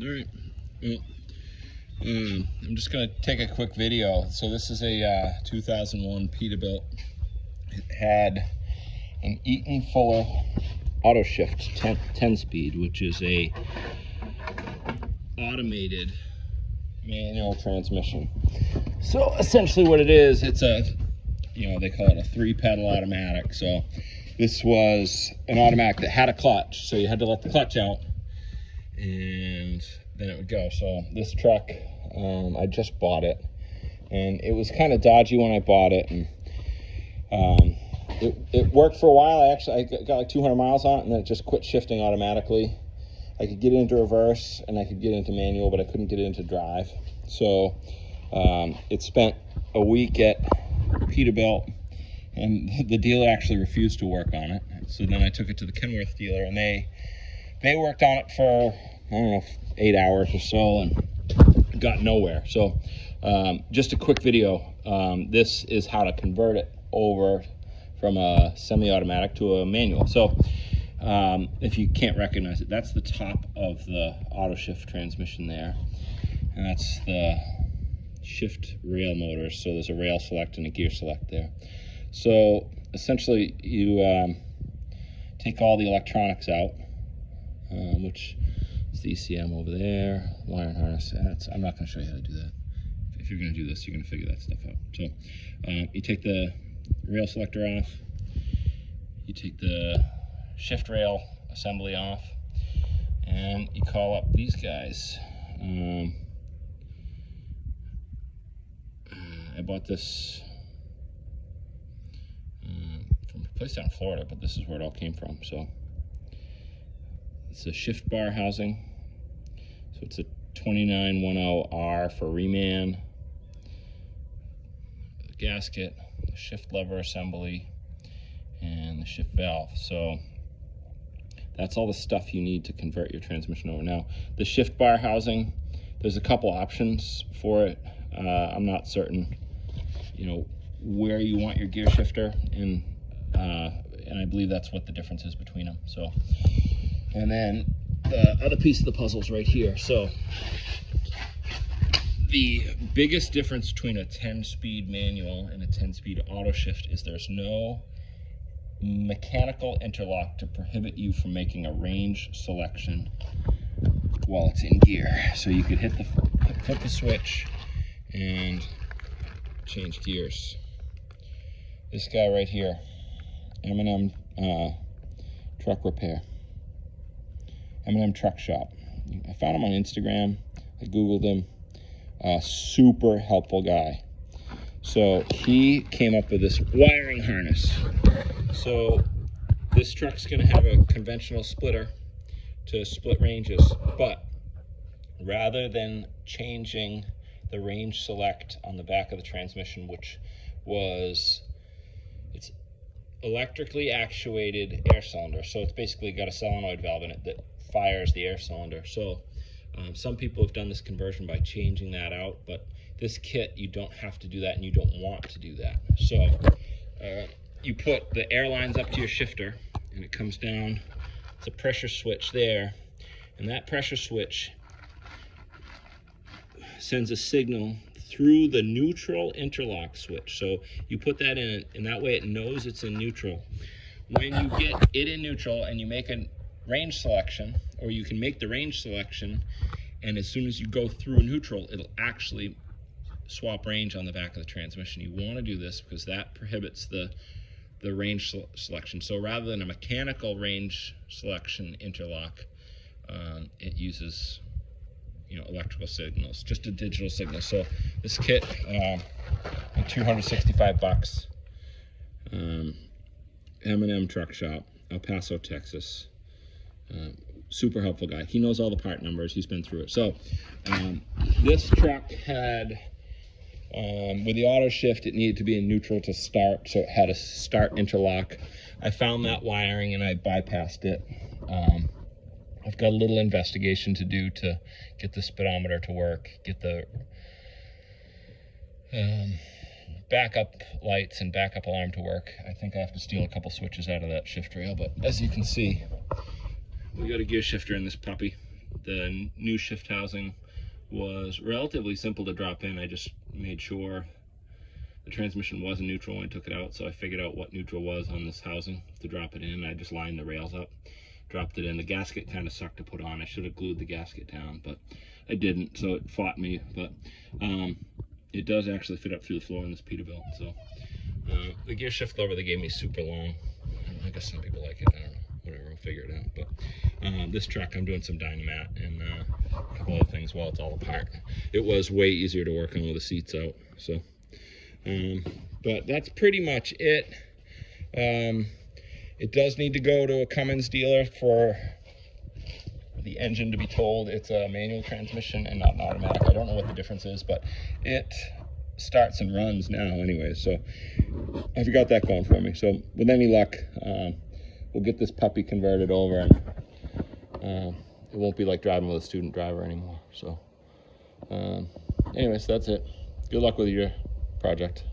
All right. Well, um, I'm just going to take a quick video. So this is a uh, 2001 Peterbilt. It had an Eaton Fuller Auto Shift 10, 10 speed, which is a automated manual transmission. So essentially what it is, it's a, you know, they call it a three pedal automatic. So this was an automatic that had a clutch. So you had to let the clutch out and then it would go. So this truck, um, I just bought it and it was kind of dodgy when I bought it. And um, it, it worked for a while. I actually I got like 200 miles on it and then it just quit shifting automatically. I could get into reverse and I could get into manual, but I couldn't get it into drive. So um, it spent a week at Peterbilt and the dealer actually refused to work on it. So then I took it to the Kenworth dealer and they they worked on it for I don't know eight hours or so and got nowhere. So um, just a quick video. Um, this is how to convert it over from a semi-automatic to a manual. So um, if you can't recognize it, that's the top of the auto shift transmission there. And that's the shift rail motors. So there's a rail select and a gear select there. So essentially you um, take all the electronics out, um, which is the ECM over there, wire harness. I'm not going to show you how to do that. If you're going to do this, you're going to figure that stuff out. So um, you take the rail selector off, you take the shift rail assembly off, and you call up these guys. Um, I bought this um, from a place down in Florida, but this is where it all came from. So it's a shift bar housing. So it's a 2910R for reman. The gasket, the shift lever assembly, and the shift valve. So that's all the stuff you need to convert your transmission over. Now, the shift bar housing, there's a couple options for it. Uh, I'm not certain, you know, where you want your gear shifter, and uh, and I believe that's what the difference is between them. So, and then the other piece of the puzzle is right here. So, the biggest difference between a 10-speed manual and a 10-speed auto shift is there's no mechanical interlock to prohibit you from making a range selection while it's in gear. So you could hit the flip the switch and change gears. This guy right here, M&M uh, Truck Repair, M&M Truck Shop. I found him on Instagram. I googled him. Uh, super helpful guy. So he came up with this wiring harness. So this truck's going to have a conventional splitter to split ranges, but rather than changing the range select on the back of the transmission, which was electrically actuated air cylinder. So it's basically got a solenoid valve in it that fires the air cylinder. So um, some people have done this conversion by changing that out, but this kit, you don't have to do that and you don't want to do that. So uh, you put the air lines up to your shifter and it comes down. It's a pressure switch there. And that pressure switch sends a signal through the neutral interlock switch. So you put that in and that way it knows it's in neutral. When you get it in neutral and you make a range selection, or you can make the range selection, and as soon as you go through neutral, it'll actually swap range on the back of the transmission. You want to do this because that prohibits the the range selection. So rather than a mechanical range selection interlock, um, it uses you know electrical signals, just a digital signal. So this kit, um, 265 bucks. Um, M&M Truck Shop, El Paso, Texas. Uh, super helpful guy. He knows all the part numbers. He's been through it. So um, this truck had, um, with the auto shift, it needed to be in neutral to start. So it had a start interlock. I found that wiring and I bypassed it. Um, I've got a little investigation to do to get the speedometer to work, get the um, backup lights and backup alarm to work. I think I have to steal a couple switches out of that shift rail, but as you can see, we got a gear shifter in this puppy. the new shift housing was relatively simple to drop in. I just made sure the transmission wasn't neutral when I took it out, so I figured out what neutral was on this housing to drop it in. I just lined the rails up, dropped it in. The gasket kind of sucked to put on. I should have glued the gasket down, but I didn't, so it fought me. But um, it does actually fit up through the floor in this Peterbilt. So uh, the gear shift lever they gave me super long. I guess some people like it. I don't know. Whatever, we'll figure it out. But um, this truck, I'm doing some Dynamat and uh, a couple other things while it's all apart. It was way easier to work on with the seats out. So, um, but that's pretty much it. Um, it does need to go to a Cummins dealer for the engine to be told it's a manual transmission and not an automatic. I don't know what the difference is, but it starts and runs now anyway. So I've got that going for me. So with any luck, um, we'll get this puppy converted over and um, it won't be like driving with a student driver anymore. So um, anyways, that's it. Good luck with your project.